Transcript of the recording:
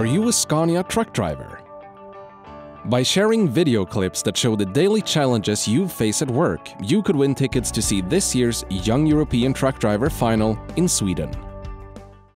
Are you a Scania truck driver? By sharing video clips that show the daily challenges you face at work, you could win tickets to see this year's Young European Truck Driver Final in Sweden.